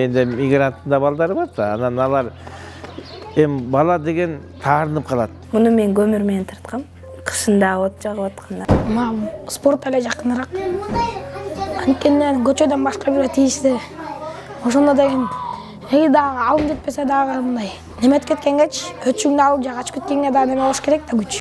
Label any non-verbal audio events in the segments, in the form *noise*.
менде мигранттың балдары бар да анан алар эми бала деген таарынып калат муну мен көмүр менен тарткам кышында от жагып атканда мага спорт эле жакыныраак анткени көчөдөн башка бирөө тийишти ошондо деген эгер дагы алым жетпесе дагы мындай неметип кеткенгечи өчүңдү алып же качып кеткеңе дагы неме болуш керек да күч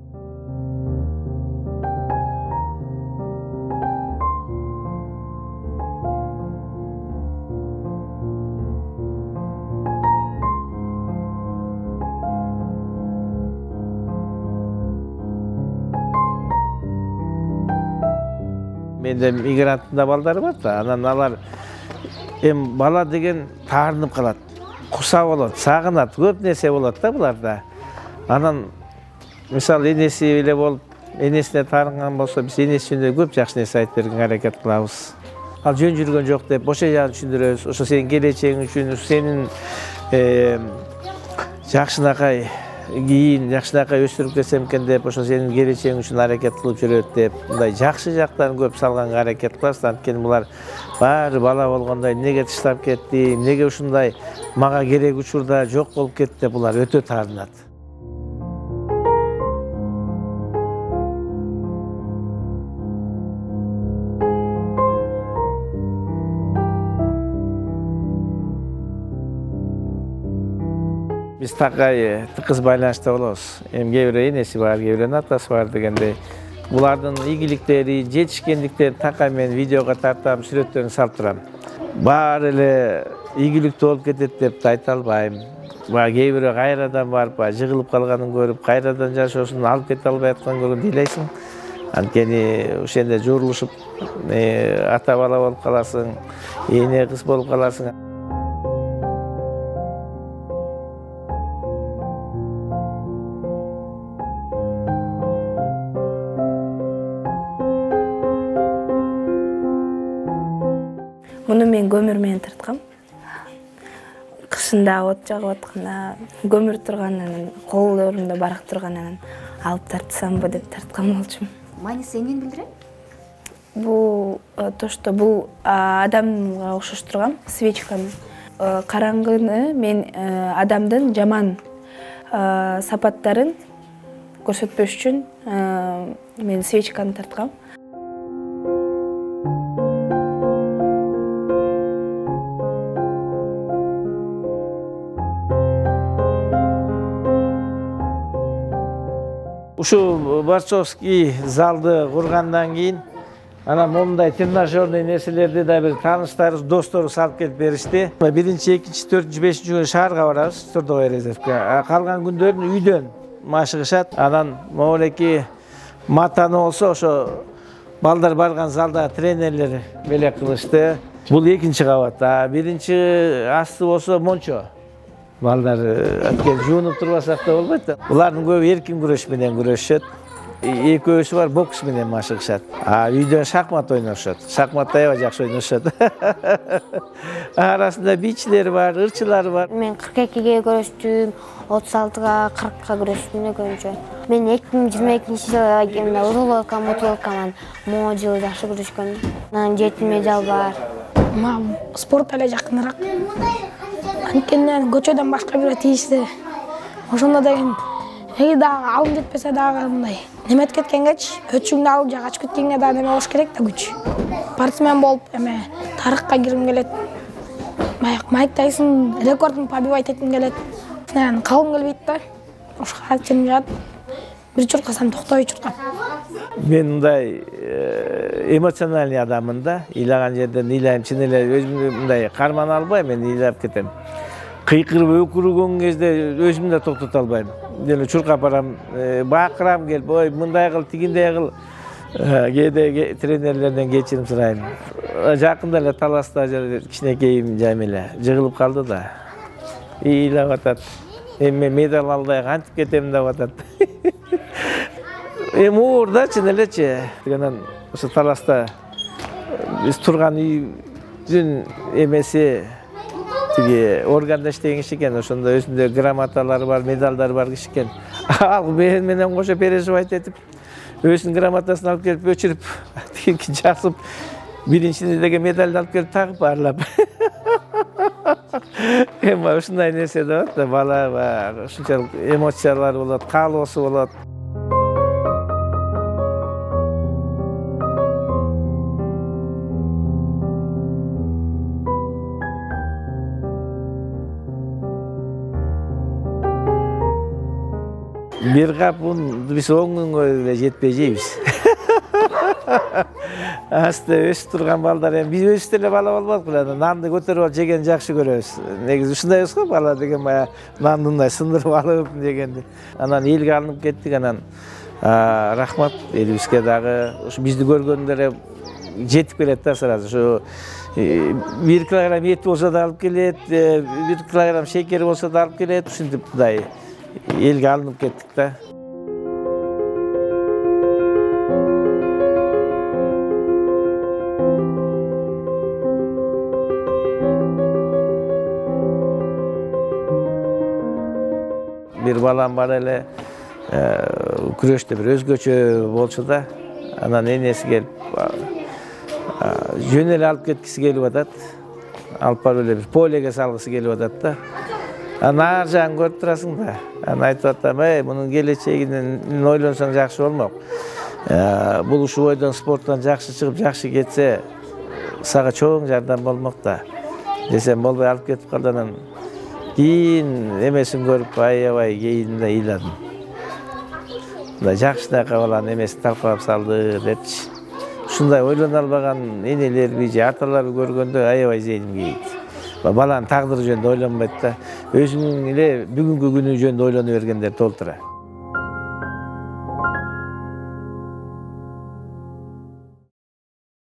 менде мигранттың балдары бар да анан алар эми бала деген таарынып калат куса болот сагынат көп нерсе болот да буларда анан мисалы энеси эле болуп энесине таарынган болсо биз энеси жөнүндө көп жакшы нерсе айтып бергенге аракет кылабыз ал жөн жүргөн жок деп бошоян түшүндүрөбүз ошо сенин келечегиң үчүн сенин жакшынакай кийин жакшынакай өстүрүп кетсем экен деп ошо сенин келечегиң үчүн аракет кылып жүрөт деп мындай жакшы жактарын көп салганга аракет кылабыз анткени булар баары бала болгондо эмнеге таштап кетти эмнеге ушундай мага керек учурда жок болуп кетти деп булар өтө таарынат биз такай тыкыз байланышта болобуз эми кээ бирөө энеси бар кээ бирөөнүн атасы бар дегендей булардын ийгиликтери жетишкендиктерин такай мен видеого тартам сүрөттөрүн салып турам баары эле ийгиликтүү болуп кетет деп да айта албайм баягы кээ бирөө кайрадан барып баягы жыгылып калганын көрүп кайрадан жашоосун алып кете албай атканын көргөндө ыйлайсың анткени ошентип журулушуп ата бала болуп каласың эне кыз болуп каласың муну мен көмүр менен тарткам. Кышында от жагып атканда көмүр турган анан колдорумда барак турган анан алып тартсамбы деп тарткан болчумун. Мааниси эмнени билдирет бул то что бул адамга окшоштургам свечканы караңгыны мен адамдын жаман сапаттарын көрсөтпөш үчүн мен свечканы тарткам ушул борцовский залды кургандан кийин анан момундай тренажерный нерселерди да бир тааныштарыбыз досторубуз алып келип беришти биринчи экинчи төртүнчү бешинчи күнү шаарга барабыз трудовой резервке калган күндөрүн үйдөн машыгышат анан могулеки матаны болсо ошо балдар барган залда тренерлер белек кылышты бул экинчи кабат а биринчи асты болсо мончо балдар анткени жуунуп турбасак да болбойт да булардын көбү эркин күрөш менен күрөшүшөт экөөсү бар бокс менен машыгышат а үйдөн шахмат ойношот шахматты аябай жакшы ойношот *laughs* арасында бичилер бар ырчылар бар. Мен кырк экиге күрөштүм отуз алтыга кыркка күрөштүм да көбүнчө мен эки миң жыйырма экинчи жылы урууловкам утуловкам могу жылы жакшы күрөшкөм анан жети медаль бар. Мага спорт эле жакыныраак анткени көчөдөн башка бирөө тийишти ошондо деген эгер дагы алым жетпесе дагы мындай неметип кеткенгечи өчүңдү алып же качып кеткеңе дагы неме болуш керек да күч спортсмен болуп эме тарыхка киргим келет баягы майк тайсон рекордун побивать этким келет калгым келбейт да ошого ченим жагат бир чуркасам токтобой чуркам мен мындай эмоциональный адаммын да ыйлаган жерден ыйлайм чын эле өзүмдү мындай кармана албайм мен ыйлап кетем кыйкырып өкүргөн кезде өзүмдү да токтото албайм деле чуркап барам бакырам келип ой мындай кыл тигиндей кыл кээде тренерлерден кечирим сурайм жакында эле таласта кичинекейим жайма эле жыгылып калды да ыйлап атат эми медаль албай кантип кетем деп атат эми оор да чын элечи анан ошо таласта биз турган үйдүн эмеси тиги органда иштеген киши экен ошондо өзүндө грамоталары бар медалдары бар киши экен ал мен менен кошо переживать этип өзүнүн грамотасын алып келип өчүрүп тигинки жазып биринчи деген медальды алып келип тагып баарлап ушундай нерсе да бала ушунчалык эмоциялары болот каалоосу болот бир кап унду биз он күнгө эле жетпей жейбиз *laughs* аста өсүп турган балдар эми биз өзүбүз деле бала болбодук беле нанды көтөрүп алып жегенди жакшы көрөбүз. Негизи ушундайбыз го бала деген баягы нанды мындай сындырып алып дегенди. Анан элге алынып кеттик анан рахмат элибизге дагы ушу бизди көргөндө эле жетип келет да сразу. Ушу бир килограмм эти болсо да алып келет бир килограмм шекери болсо да алып келет. Ушинтип мындай элге алынып кеттик да бир балам бар эле күрөштө бир өзгөчө болчу да анан энеси келип жөн эле алып кеткиси келип атат алып барып эле бир полеге салгысы келип атат да анан ар жагын көрүп турасың да. Анан айтып атам эй мунун келечегин ойлонсоң жакшы болмок бул ушул бойдон спорттон жакшы чыгып жакшы кетсе сага чоң жардам болмок да десем болбой алып кетип калды анан кийин эмесин көрүп аябай кийин ыйладым мындай жакшынакы баланын эмесин талкалап салды депчи ушундай ойлоно албаган энелерби же аталарыбы көргөндө аябай зээним кейийт баланын тагдыры жөнүндө ойлонбойт да. Өзүнүн эле бүгүнкү күнү жөнүндө ойлоно бергендер толтура